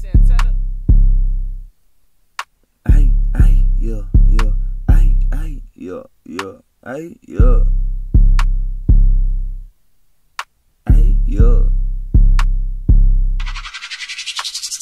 Santana. Ay, ay, yeah, yeah. Ay, ay, yeah, yeah. Ay, yeah. Ay, yeah.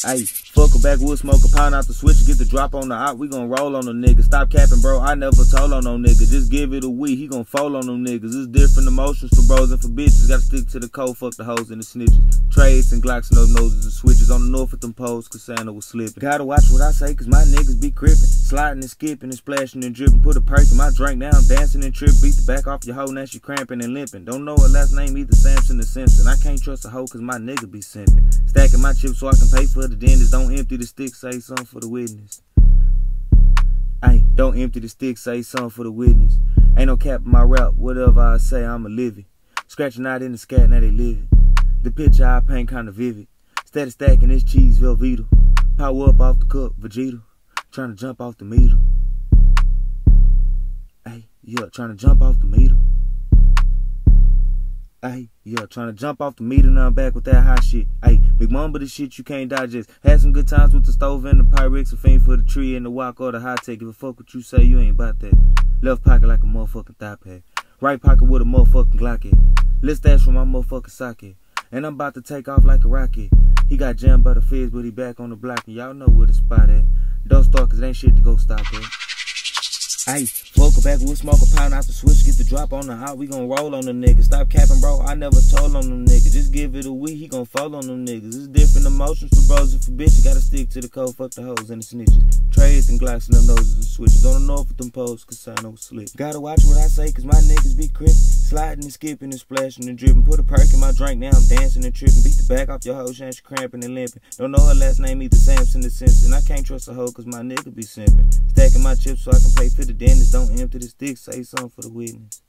Ay, fuck a backwood, smoke a pound out the switch, get the drop on the out. We gon' roll on the nigga. Stop capping, bro. I never told on no nigga. Just give it a week. He gon' fold on them niggas. It's different emotions for bros and for bitches. Gotta stick to the code, fuck the hoes and the snitches. Trades and Glocks and those noses and switches on the north with them poles, cause Santa was slipping. Gotta watch what I say, cause my niggas be crippin'. Sliding and skipping and splashing and dripping. Put a perk in my drink, now I'm dancing and trip. Beat the back off your hoe, now she cramping and limping. Don't know her last name either, Samson or Simpson. I can't trust a hoe, cause my nigga be simping. Stacking my chips so I can pay for the dentist. Don't empty the stick, say something for the witness. Ay, don't empty the stick, say something for the witness. Ain't no cap in my rap, whatever I say, I'ma live it. Scratching out in the scat, now they live it. The picture I paint kinda vivid. Steady stacking this cheese, Velveeta. Power up off the cup, Vegeta. Trying to jump off the meter. Hey, yeah, trying to jump off the meter. Hey, yeah, trying to jump off the meter now I'm back with that hot shit. Ay, big mamba the shit you can't digest. Had some good times with the stove and the Pyrex, a fiend for the tree and the walk or the high tech. If a fuck what you say, you ain't about that. Left pocket like a motherfucking thigh pad. Right pocket with a motherfucking Glock. Let's dash from my motherfucking socket. And I'm about to take off like a rocket. He got jammed by the feds, but he back on the block, and y'all know where the spot at. Don't start, cause it ain't shit to go stop at. Hey, fuck a back, we'll smoke a pound out the switch, get the drop on the hot, we gon' roll on the nigga. Stop capping, bro, I never told on them niggas. Just give it a week, he gon' fall on them niggas. It's different emotions for bros and for bitches. Gotta stick to the code, fuck the hoes and the snitches. Trades and glocks and them noses and switches. On the north with them posts, cause I know slick. Gotta watch what I say, cause my niggas be crippin'. Sliding and skipping and splashing and dripping. Put a perk in my drink, now I'm dancing and tripping. Beat the back off your hoe, she cramping and limping. Don't know her last name either, Samson or Simpson. I can't trust a hoe, cause my nigga be simping. Stacking my chips so I can pay for the dentist. Don't empty the stick, say something for the witness.